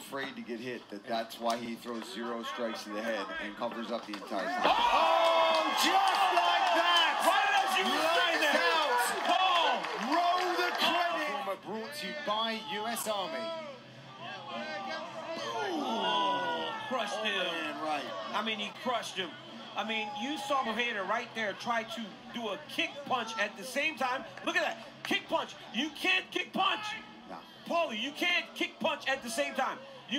afraid to get hit that that's why he throws zero strikes to the head and covers up the entire time. Oh, just like that! Right as you were saying that. out! Oh, Roll the credit! Former brought to you by US Army. oh, crushed oh, him. Man, right. I mean, he crushed him. I mean, you saw Moreira right there try to do a kick punch at the same time. Look at that. Kick punch. You can't kick punch. Paulie, you can't kick punch at the same time. You got